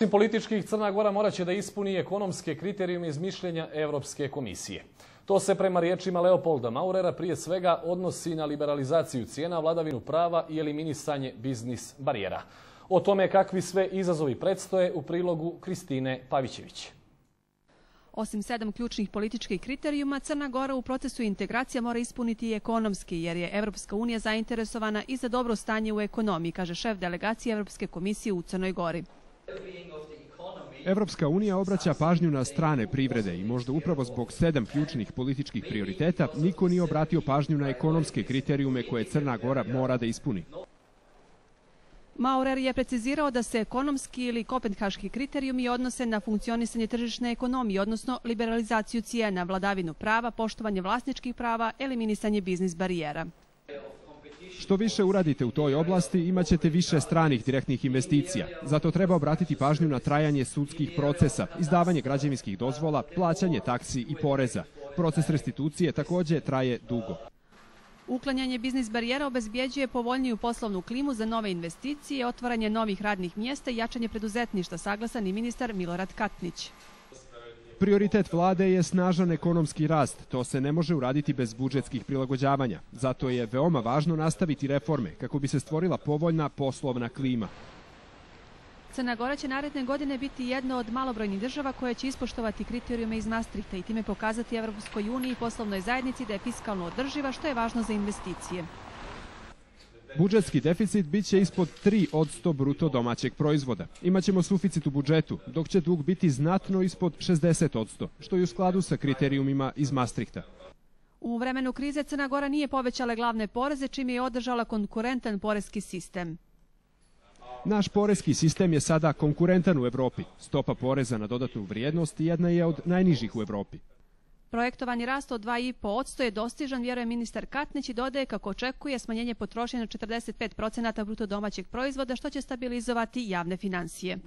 Osim političkih, Crna Gora moraće da ispuni ekonomske kriterijume iz mišljenja Evropske komisije. To se prema riječima Leopolda Maurera prije svega odnosi na liberalizaciju cijena, vladavinu prava i eliminisanje biznis barijera. O tome kakvi sve izazovi predstoje u prilogu Kristine Pavićević. Osim sedam ključnih političkih kriterijuma, Crna Gora u procesu integracija mora ispuniti i ekonomski, jer je Evropska unija zainteresovana i za dobro stanje u ekonomiji, kaže šef delegacije Evropske komisije u Crnoj Gori. Evropska unija obraća pažnju na strane privrede i možda upravo zbog sedam ključnih političkih prioriteta niko nije obratio pažnju na ekonomske kriterijume koje Crna Gora mora da ispuni. Maurer je precizirao da se ekonomski ili kopenhaški kriterijumi odnose na funkcionisanje tržišne ekonomije, odnosno liberalizaciju cijena, vladavinu prava, poštovanje vlasničkih prava, eliminisanje biznis barijera. Što više uradite u toj oblasti, imaćete više stranih direktnih investicija. Zato treba obratiti pažnju na trajanje sudskih procesa, izdavanje građevinskih dozvola, plaćanje taksi i poreza. Proces restitucije takođe traje dugo. Uklanjanje biznis barijera obezbjeđuje povoljniju poslovnu klimu za nove investicije, otvaranje novih radnih mjesta i jačanje preduzetništa, saglasan i ministar Milorad Katnić. Prioritet vlade je snažan ekonomski rast. To se ne može uraditi bez budžetskih prilagođavanja. Zato je veoma važno nastaviti reforme kako bi se stvorila povoljna poslovna klima. Crna Gora će naredne godine biti jedna od malobrojnih država koja će ispoštovati kriterijume iz Maastrichta i time pokazati Evropskoj uniji i poslovnoj zajednici da je fiskalno održiva, što je važno za investicije. Budžetski deficit biće ispod 3 od 100 bruto domaćeg proizvoda. Imaćemo suficit u budžetu, dok će dug biti znatno ispod 60 od 100, što je u skladu sa kriterijumima iz Maastrichta. U vremenu krize Crna Gora nije povećala glavne poreze, čim je održala konkurentan porezki sistem. Naš porezki sistem je sada konkurentan u Evropi. Stopa poreza na dodatnu vrijednost jedna je od najnižih u Evropi. Projektovani rast od 2,5% je dostižan, vjeruje ministar Katnić i dodaje kako očekuje smanjenje potrošnje na 45% bruto domaćeg proizvoda, što će stabilizovati javne financije.